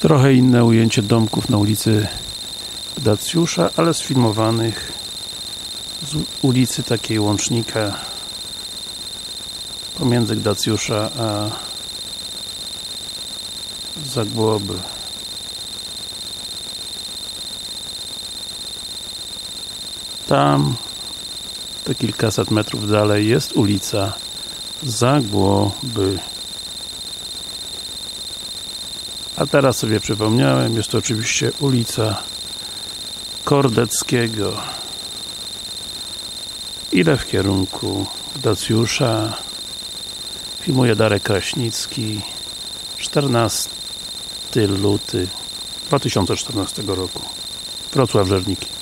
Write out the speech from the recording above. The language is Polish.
Trochę inne ujęcie domków na ulicy Dacjusza, ale sfilmowanych z ulicy takiej łącznika pomiędzy Dacjusza a Zagłoby. Tam to kilkaset metrów dalej jest ulica Zagłoby. A teraz sobie przypomniałem, jest to oczywiście ulica Kordeckiego. Idę w kierunku Dacjusza. Filmuje Darek Kraśnicki. 14 luty 2014 roku. Wrocław Żerniki.